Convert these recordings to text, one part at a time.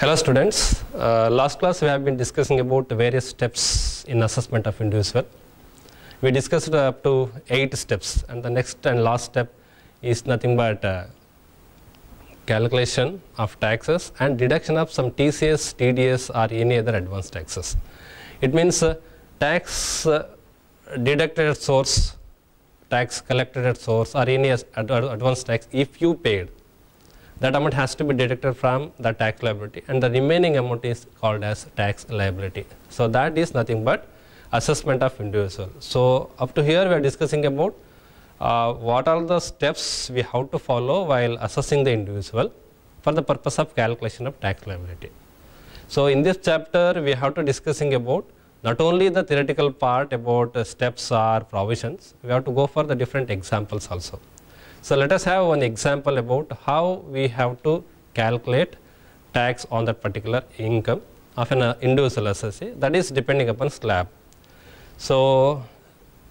Hello students, uh, last class we have been discussing about various steps in assessment of individual. We discussed up to 8 steps and the next and last step is nothing but uh, calculation of taxes and deduction of some TCS, TDS or any other advanced taxes. It means uh, tax uh, deducted at source, tax collected at source or any advanced tax if you paid that amount has to be deducted from the tax liability and the remaining amount is called as tax liability. So that is nothing but assessment of individual. So up to here we are discussing about uh, what are the steps we have to follow while assessing the individual for the purpose of calculation of tax liability. So in this chapter we have to discussing about not only the theoretical part about uh, steps or provisions, we have to go for the different examples also. So let us have one example about how we have to calculate tax on that particular income of an uh, individual assessee that is depending upon slab. So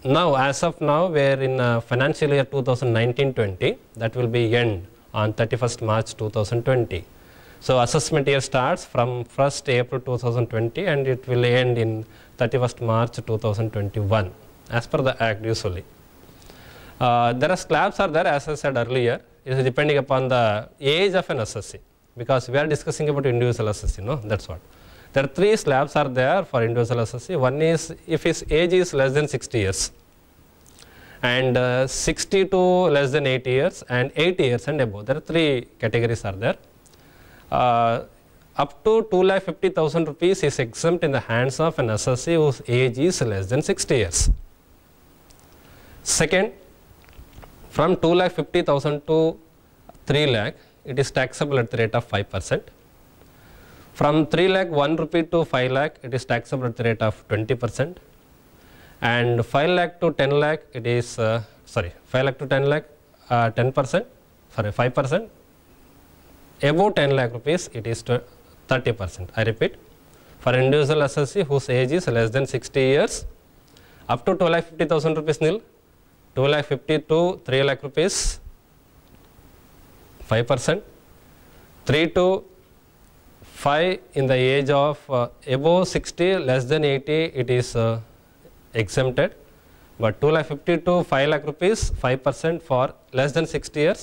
now as of now we are in uh, financial year 2019-20 that will be end on 31st March 2020. So assessment year starts from 1st April 2020 and it will end in 31st March 2021 as per the act usually. Uh, there are slabs are there as I said earlier it is depending upon the age of an assessee because we are discussing about individual assessee no that's what. There are three slabs are there for individual assessee one is if his age is less than 60 years and uh, 60 to less than 80 years and 80 years and above there are three categories are there. Uh, up to 2 lakh 50,000 rupees is exempt in the hands of an assessee whose age is less than 60 years. Second, from 2 lakh 50,000 to 3 lakh, it is taxable at the rate of 5 percent. From 3 lakh 1 rupee to 5 lakh, it is taxable at the rate of 20 percent. And 5 lakh to 10 lakh, it is, uh, sorry, 5 lakh to 10 lakh, uh, 10 percent, sorry, 5 percent. Above 10 lakh rupees, it is 30 percent. I repeat, for individual assessee whose age is less than 60 years, up to 2 lakh 50,000 rupees nil, 2 lakh 50 to 3 lakh rupees 5 percent. 3 to 5 in the age of uh, above 60 less than 80 it is uh, exempted. But 2 lakh 50 to 5 lakh rupees 5 percent for less than 60 years.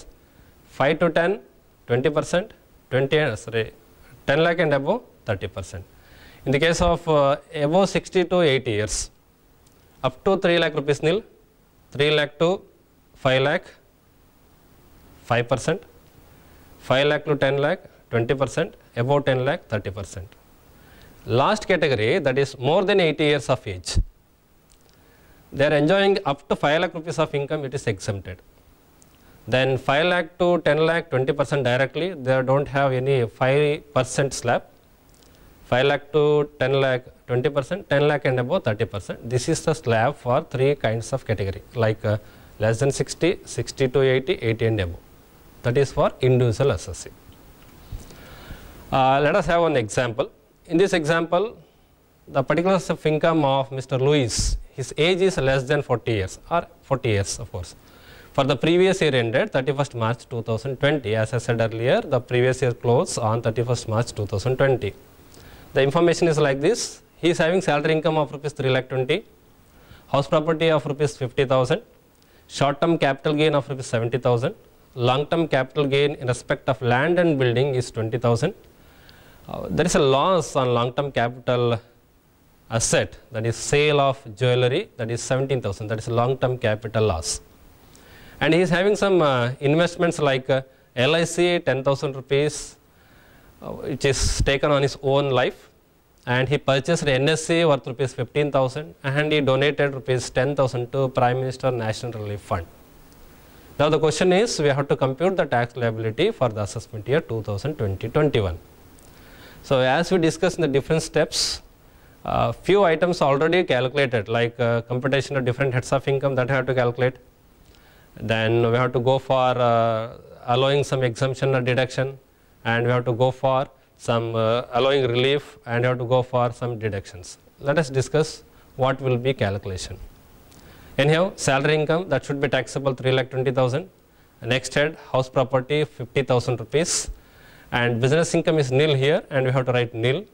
5 to 10 20 percent. 20 uh, sorry 10 lakh and above 30 percent. In the case of uh, above 60 to 80 years up to 3 lakh rupees nil 3 lakh to 5 lakh 5 percent. 5 lakh to 10 lakh 20 percent. Above 10 lakh 30 percent. Last category that is more than 80 years of age. They are enjoying up to 5 lakh rupees of income it is exempted. Then 5 lakh to 10 lakh 20 percent directly they don't have any 5 percent slab 5 lakh to 10 lakh 20 percent 10 lakh and above 30 percent. This is the slab for three kinds of category like uh, less than 60 60 to 80 80 and above. That is for individual assessee. Uh, let us have one example. In this example the particular income of mr louis his age is less than 40 years or 40 years of course. For the previous year ended 31st march 2020 as i said earlier the previous year closed on 31st march 2020 the information is like this. He is having salary income of rupees 3 lakh 20 house property of rupees 50000 short term capital gain of rupees 70000 long term capital gain in respect of land and building is 20000 uh, there is a loss on long term capital asset that is sale of jewelry that is 17000 that is long term capital loss. And he is having some uh, investments like uh, lic 10000 rupees which is taken on his own life and he purchased NSC worth rupees 15,000 and he donated rupees 10,000 to Prime Minister National Relief Fund. Now the question is we have to compute the tax liability for the assessment year 2020-21. So as we discussed in the different steps, uh, few items already calculated like uh, computation of different heads of income that we have to calculate. Then we have to go for uh, allowing some exemption or deduction and we have to go for some uh, allowing relief and we have to go for some deductions. Let us discuss what will be calculation. Anyhow, salary income that should be taxable 3 lakh 20,000. Next head, house property 50,000 rupees and business income is nil here and we have to write nil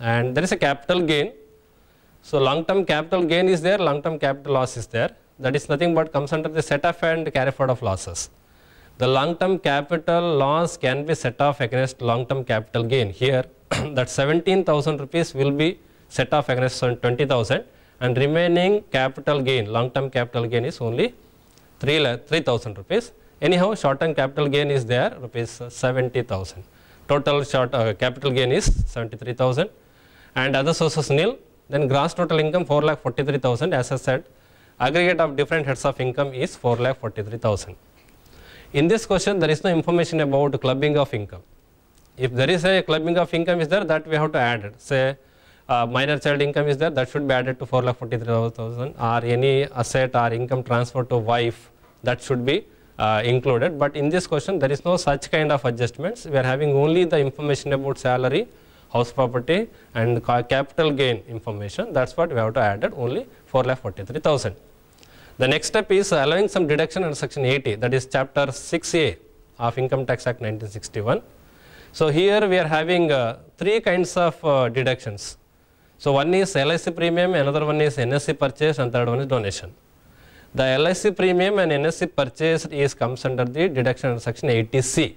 and there is a capital gain. So, long term capital gain is there, long term capital loss is there that is nothing but comes under the set off and carry forward of losses. The long term capital loss can be set off against long term capital gain here that 17,000 rupees will be set off against 20,000 and remaining capital gain long term capital gain is only 3000 rupees. Anyhow short term capital gain is there rupees 70,000. Total short uh, capital gain is 73,000 and other sources nil then gross total income 4 lakh 43,000 as I said aggregate of different heads of income is 4 lakh 43,000. In this question there is no information about clubbing of income. If there is a clubbing of income is there that we have to add. It say uh, minor child income is there that should be added to 4 lakh 43,000 or any asset or income transfer to wife that should be uh, included. But in this question there is no such kind of adjustments. We are having only the information about salary house property and capital gain information. That is what we have to add it only 4 lakh 43,000. The next step is allowing some deduction under section 80 that is chapter 6a of income tax act 1961. So, here we are having uh, three kinds of uh, deductions. So, one is LIC premium, another one is NSC purchase and third one is donation. The LIC premium and NSC purchase is comes under the deduction under section 80C.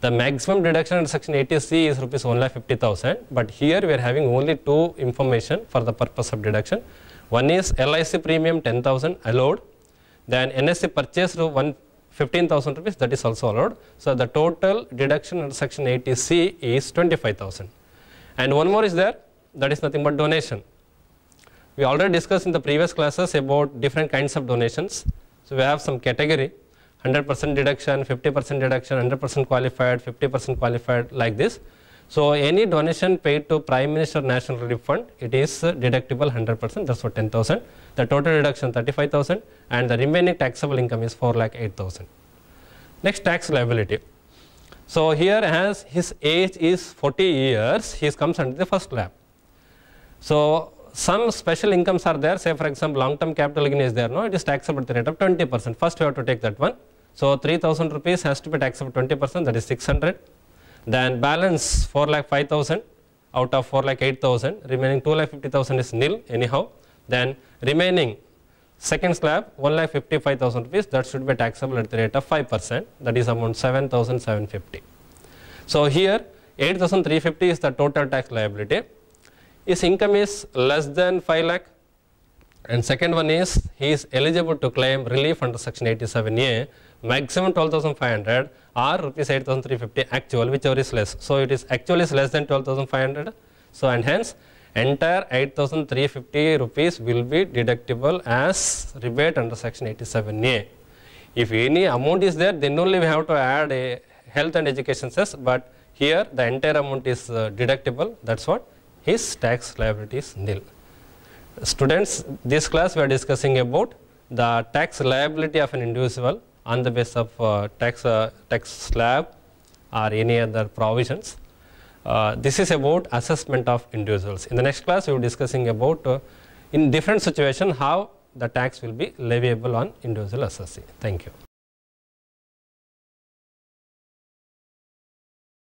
The maximum deduction under section 80C is rupees 1,50,000 but here we are having only two information for the purpose of deduction. One is LIC premium 10,000 allowed, then NSC purchase 15,000 rupees that is also allowed. So, the total deduction under section 80C is 25,000 and one more is there that is nothing but donation. We already discussed in the previous classes about different kinds of donations. So, we have some category 100 percent deduction, 50 percent deduction, 100 percent qualified, 50 percent qualified like this. So, any donation paid to Prime Minister National Relief Fund, it is deductible 100 percent, that is for 10,000. The total deduction 35,000 and the remaining taxable income is 4 lakh 8,000. Next tax liability. So, here as his age is 40 years, he comes under the first slab. So, some special incomes are there, say for example, long term capital gain is there, no, it is taxable at the rate of 20 percent. First, we have to take that one. So, 3000 rupees has to be taxable 20 percent, that is 600 then balance 4 lakh 5000 out of 4 lakh 8000 remaining 2 lakh 50000 is nil anyhow. Then remaining second slab 1 lakh 55000 rupees. That should be taxable at the rate of 5 percent. That is amount 7750 so here 8350 is the total tax liability. His income is less than 5 lakh and second one is he is eligible to claim relief under section 87a maximum 12500 or rupees 8350 actual whichever is less. So, it is actually less than 12500. So, and hence entire 8350 rupees will be deductible as rebate under section 87A. If any amount is there then only we have to add a health and education cess but here the entire amount is uh, deductible that is what his tax liability is nil. Students this class we are discussing about the tax liability of an individual on the basis of uh, tax, uh, tax slab or any other provisions. Uh, this is about assessment of individuals. In the next class, we will be discussing about uh, in different situation how the tax will be leviable on individual assessee. Thank you.